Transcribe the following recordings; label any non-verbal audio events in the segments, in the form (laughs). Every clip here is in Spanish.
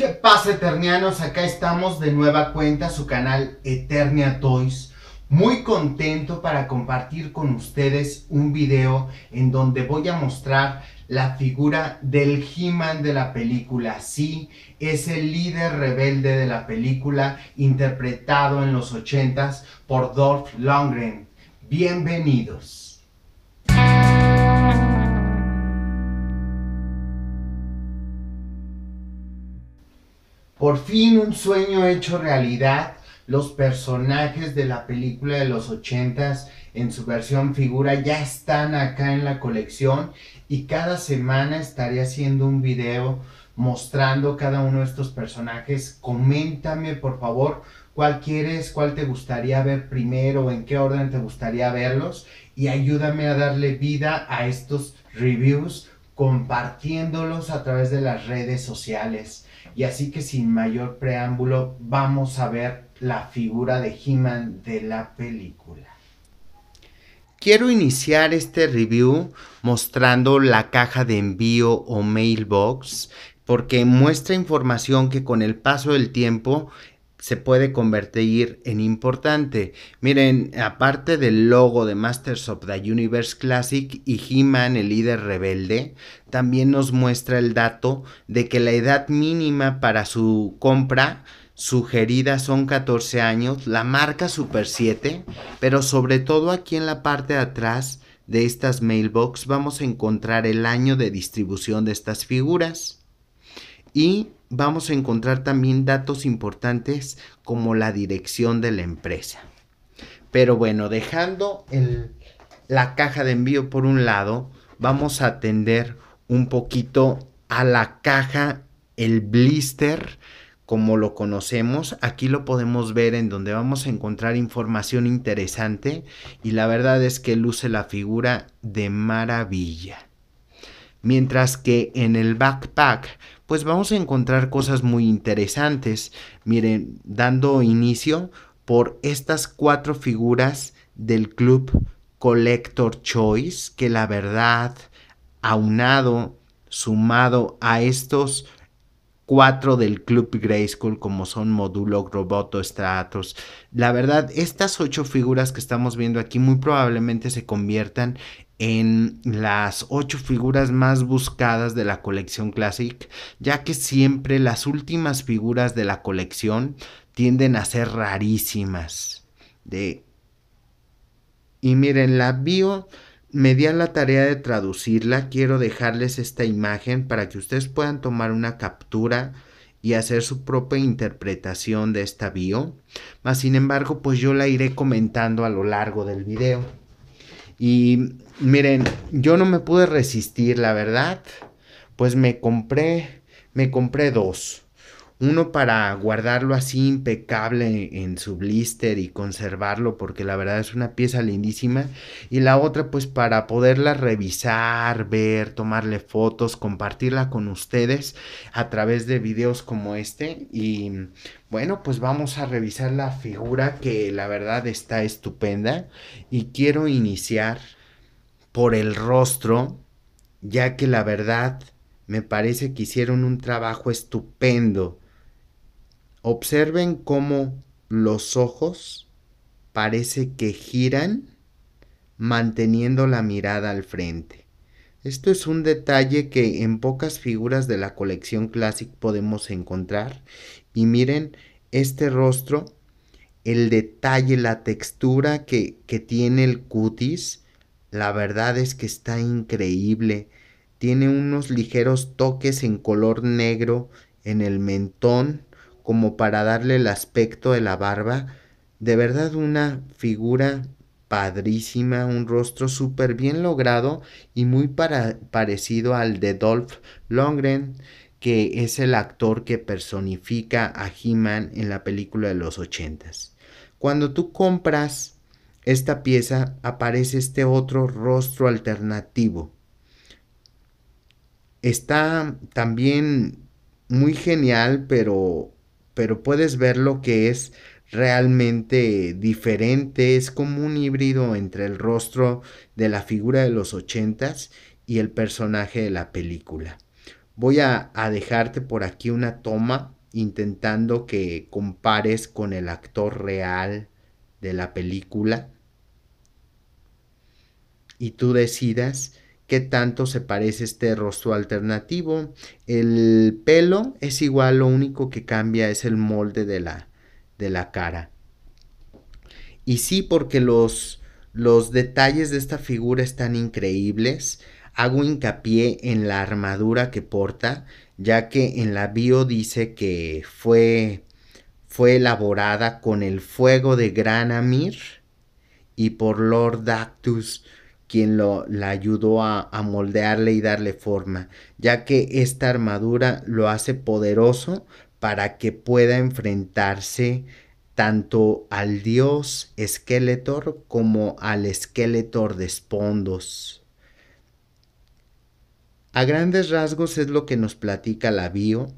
¿Qué pasa, Eternianos? Acá estamos de nueva cuenta, su canal Eternia Toys. Muy contento para compartir con ustedes un video en donde voy a mostrar la figura del He-Man de la película. Sí, es el líder rebelde de la película, interpretado en los 80s por Dolph Lundgren. Bienvenidos. Por fin un sueño hecho realidad. Los personajes de la película de los ochentas en su versión figura ya están acá en la colección y cada semana estaré haciendo un video mostrando cada uno de estos personajes. Coméntame por favor cuál quieres, cuál te gustaría ver primero, en qué orden te gustaría verlos y ayúdame a darle vida a estos reviews compartiéndolos a través de las redes sociales. Y así que sin mayor preámbulo, vamos a ver la figura de He-Man de la película. Quiero iniciar este review mostrando la caja de envío o mailbox porque muestra información que con el paso del tiempo se puede convertir en importante. Miren, aparte del logo de Masters of the Universe Classic y He-Man, el líder rebelde, también nos muestra el dato de que la edad mínima para su compra sugerida son 14 años, la marca Super 7, pero sobre todo aquí en la parte de atrás de estas mailbox vamos a encontrar el año de distribución de estas figuras y vamos a encontrar también datos importantes como la dirección de la empresa. Pero bueno, dejando la caja de envío por un lado, vamos a atender un poquito a la caja, el blister, como lo conocemos. Aquí lo podemos ver en donde vamos a encontrar información interesante y la verdad es que luce la figura de maravilla. Mientras que en el backpack pues vamos a encontrar cosas muy interesantes. Miren, dando inicio por estas cuatro figuras del club Collector Choice, que la verdad, aunado, sumado a estos cuatro del Club Grayskull como son Modulo, Roboto, Stratos. La verdad, estas ocho figuras que estamos viendo aquí muy probablemente se conviertan en las ocho figuras más buscadas de la colección Classic, ya que siempre las últimas figuras de la colección tienden a ser rarísimas. De... Y miren, la bio me di a la tarea de traducirla. Quiero dejarles esta imagen para que ustedes puedan tomar una captura y hacer su propia interpretación de esta bio. Mas sin embargo, pues yo la iré comentando a lo largo del video. Y miren, yo no me pude resistir, la verdad. Pues me compré, me compré dos. Uno para guardarlo así impecable en su blister y conservarlo porque la verdad es una pieza lindísima. Y la otra pues para poderla revisar, ver, tomarle fotos, compartirla con ustedes a través de videos como este. Y bueno pues vamos a revisar la figura que la verdad está estupenda. Y quiero iniciar por el rostro ya que la verdad me parece que hicieron un trabajo estupendo Observen cómo los ojos parece que giran manteniendo la mirada al frente. Esto es un detalle que en pocas figuras de la colección Classic podemos encontrar. Y miren este rostro, el detalle, la textura que, que tiene el cutis, la verdad es que está increíble. Tiene unos ligeros toques en color negro en el mentón como para darle el aspecto de la barba. De verdad una figura padrísima, un rostro súper bien logrado y muy parecido al de Dolph Lundgren, que es el actor que personifica a He-Man en la película de los ochentas. Cuando tú compras esta pieza aparece este otro rostro alternativo. Está también muy genial, pero pero puedes ver lo que es realmente diferente, es como un híbrido entre el rostro de la figura de los ochentas y el personaje de la película. Voy a, a dejarte por aquí una toma intentando que compares con el actor real de la película y tú decidas qué tanto se parece este rostro alternativo. El pelo es igual, lo único que cambia es el molde de la, de la cara. Y sí, porque los, los detalles de esta figura están increíbles. Hago hincapié en la armadura que porta, ya que en la bio dice que fue, fue elaborada con el fuego de Granamir y por Lord Dactus, quien lo, la ayudó a, a moldearle y darle forma, ya que esta armadura lo hace poderoso para que pueda enfrentarse tanto al dios Skeletor como al Skeletor de Spondos. A grandes rasgos es lo que nos platica la bio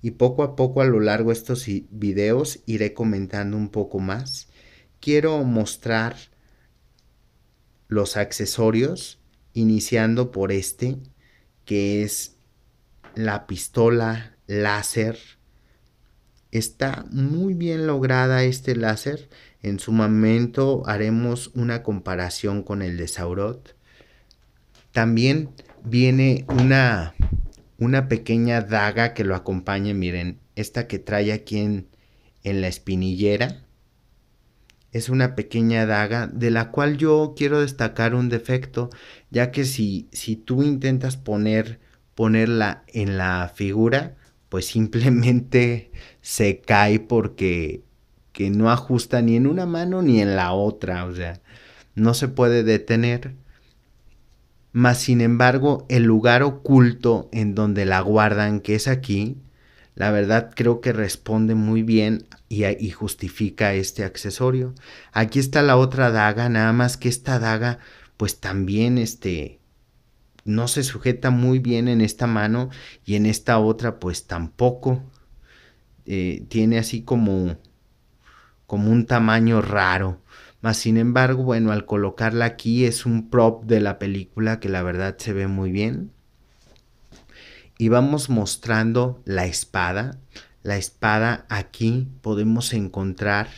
y poco a poco a lo largo de estos videos iré comentando un poco más. Quiero mostrar los accesorios iniciando por este que es la pistola láser Está muy bien lograda este láser. En su momento haremos una comparación con el de Saurot. También viene una, una pequeña daga que lo acompaña. Miren, esta que trae aquí en, en la espinillera. Es una pequeña daga de la cual yo quiero destacar un defecto, ya que si, si tú intentas poner, ponerla en la figura, pues (laughs) simplemente se cae porque que no ajusta ni en una mano ni en la otra, o sea, no se puede detener. Mas sin embargo, el lugar oculto en donde la guardan, que es aquí, la verdad creo que responde muy bien y, justifica este accesorio. Aquí está la otra daga, nada más que esta daga, pues también este, no se sujeta muy bien en esta mano y en esta otra pues tampoco. Eh, tiene así como, como un tamaño raro. Mas sin embargo, bueno, al colocarla aquí es un prop de la película que la verdad se ve muy bien. Y vamos mostrando la espada. La espada aquí podemos encontrar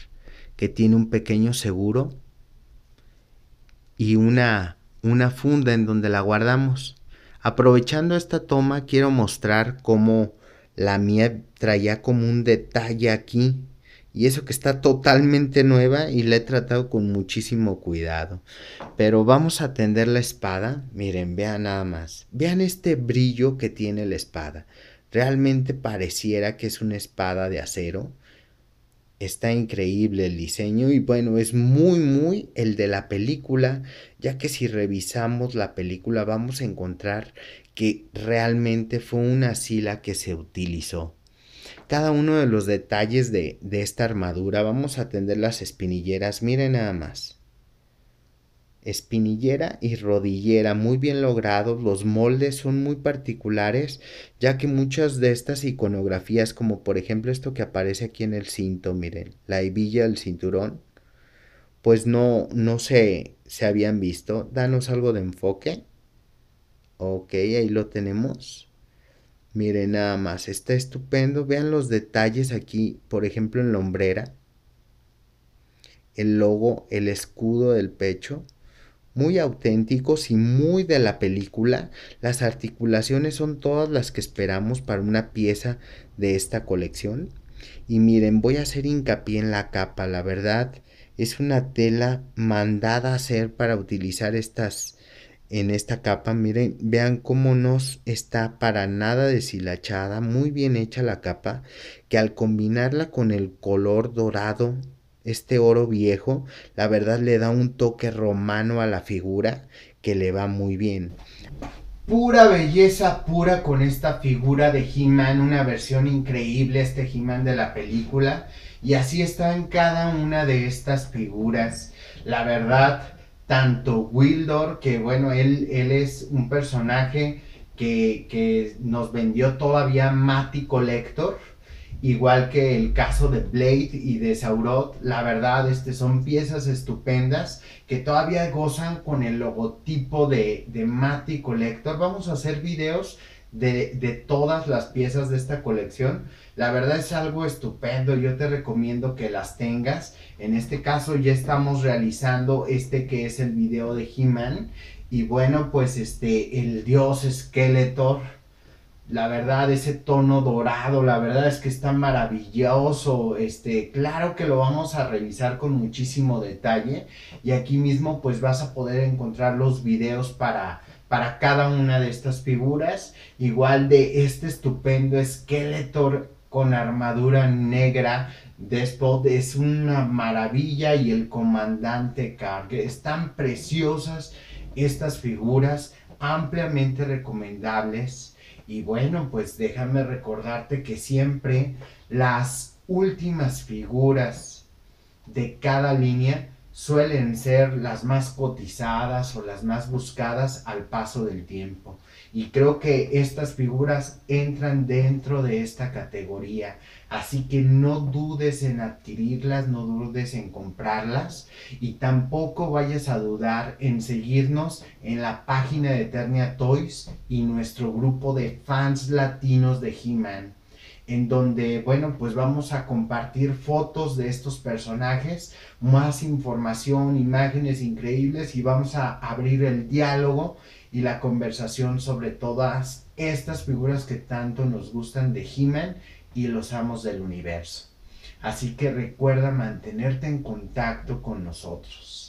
que tiene un pequeño seguro y una una funda en donde la guardamos. Aprovechando esta toma quiero mostrar cómo la mía traía como un detalle aquí y eso que está totalmente nueva y la he tratado con muchísimo cuidado. Pero vamos a tender la espada. Miren, vean nada más. Vean este brillo que tiene la espada. Realmente pareciera que es una espada de acero Está increíble el diseño y bueno, es muy muy el de la película, ya que si revisamos la película vamos a encontrar que realmente fue una sila que se utilizó. Cada uno de los detalles de, de esta armadura, vamos a atender las espinilleras, miren nada más espinillera y rodillera muy bien logrados, los moldes son muy particulares, ya que muchas de estas iconografías, como por ejemplo esto que aparece aquí en el cinto, miren, la hebilla del cinturón, pues no, no se, se habían visto. Danos algo de enfoque. Ok, ahí lo tenemos. Miren nada más, está estupendo. Vean los detalles aquí, por ejemplo en la hombrera. El logo, el escudo del pecho muy auténticos y muy de la película. Las articulaciones son todas las que esperamos para una pieza de esta colección. Y miren, voy a hacer hincapié en la capa, la verdad es una tela mandada a hacer para utilizar estas en esta capa. Miren, vean cómo no está para nada deshilachada, muy bien hecha la capa, que al combinarla con el color dorado este oro viejo, la verdad le da un toque romano a la figura que le va muy bien. Pura belleza pura con esta figura de He-Man, una versión increíble este He-Man de la película. Y así está en cada una de estas figuras. La verdad, tanto Wildor, que bueno, él, él es un personaje que, que nos vendió todavía Matty Collector igual que el caso de Blade y de Saurot, la verdad, este, son piezas estupendas que todavía gozan con el logotipo de, de Matty Collector. Vamos a hacer videos de, de, todas las piezas de esta colección. La verdad es algo estupendo, yo te recomiendo que las tengas. En este caso ya estamos realizando este que es el video de He-Man. Y bueno, pues este, el dios Skeletor la verdad, ese tono dorado, la verdad es que está maravilloso. Este, claro que lo vamos a revisar con muchísimo detalle. Y aquí mismo, pues vas a poder encontrar los videos para, para cada una de estas figuras. Igual de este estupendo Skeletor con armadura negra. Despot es una maravilla. Y el comandante Carg. Están preciosas estas figuras, ampliamente recomendables. Y bueno, pues déjame recordarte que siempre las últimas figuras de cada línea suelen ser las más cotizadas o las más buscadas al paso del tiempo. Y creo que estas figuras entran dentro de esta categoría. Así que no dudes en adquirirlas, no dudes en comprarlas y tampoco vayas a dudar en seguirnos en la página de Eternia Toys y nuestro grupo de fans latinos de He-Man en donde, bueno, pues vamos a compartir fotos de estos personajes, más información, imágenes increíbles y vamos a abrir el diálogo y la conversación sobre todas estas figuras que tanto nos gustan de He-Man y los amos del universo. Así que recuerda mantenerte en contacto con nosotros.